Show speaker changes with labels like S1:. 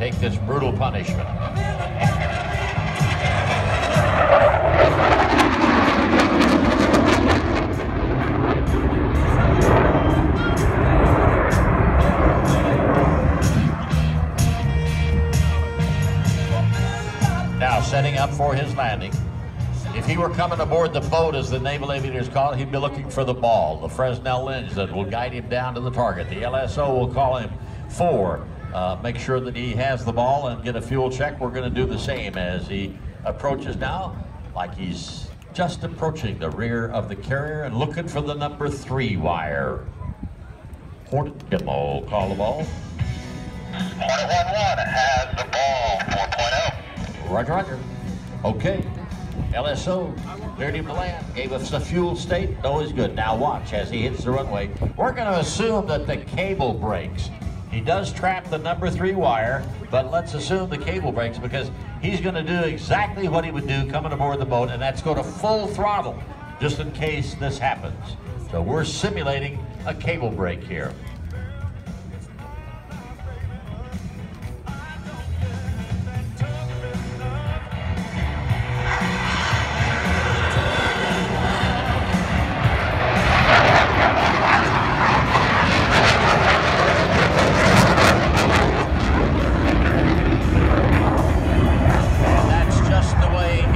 S1: take this brutal punishment. Now setting up for his landing. If he were coming aboard the boat, as the naval aviators call it, he'd be looking for the ball, the Fresnel lens that will guide him down to the target. The LSO will call him for, uh, make sure that he has the ball and get a fuel check. We're going to do the same as he approaches now, like he's just approaching the rear of the carrier and looking for the number three wire. Hornet Kimmel, call the ball.
S2: Hornet 1-1 has the ball 4.0.
S1: Roger, roger. Okay. LSO cleared him to land, gave us the fuel state. Always good. Now watch as he hits the runway. We're going to assume that the cable breaks. He does trap the number three wire, but let's assume the cable breaks because he's going to do exactly what he would do coming aboard the boat, and that's go to full throttle just in case this happens. So we're simulating a cable break here.